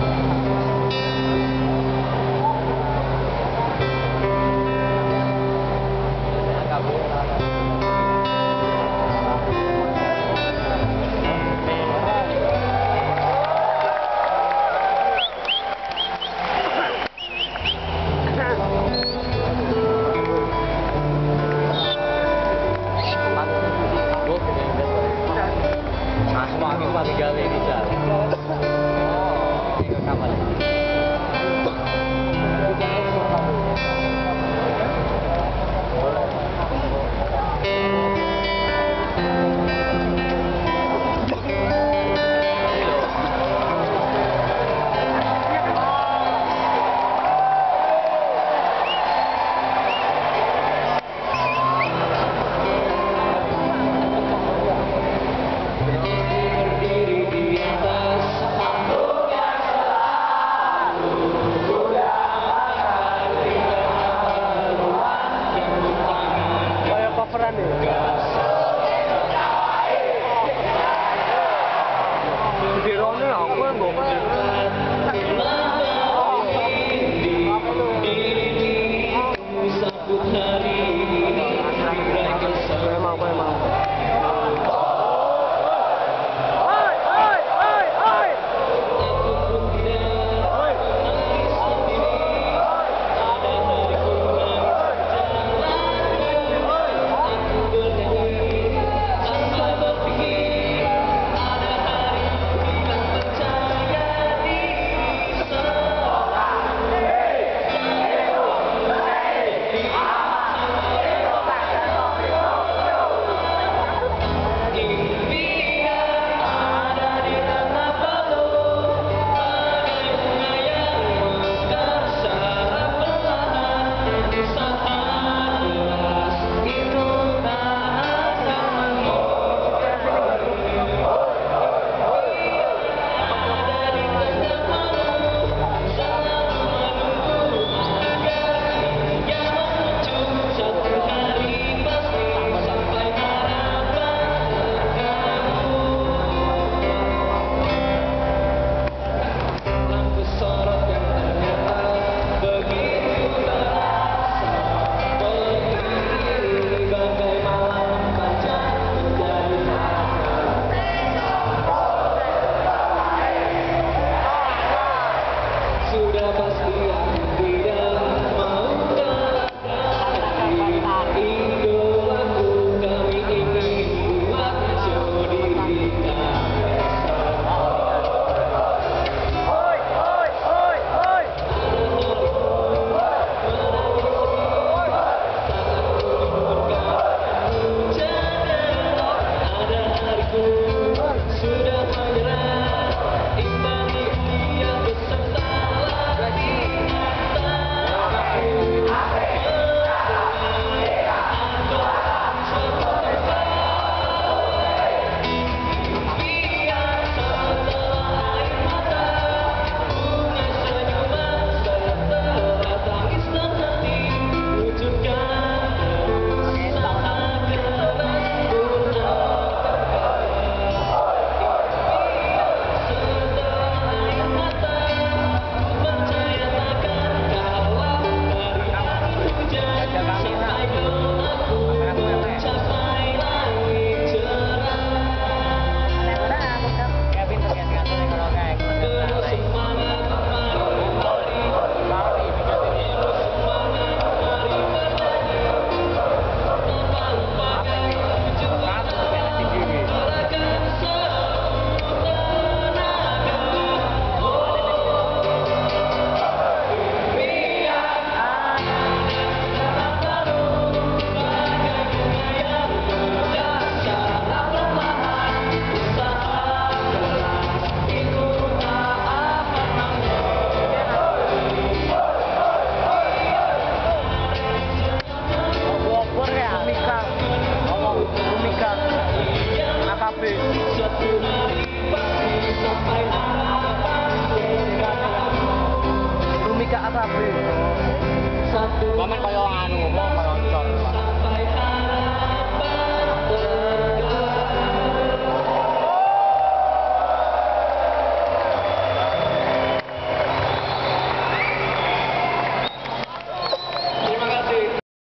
Rock. Gak rapi. Momen koyo anu,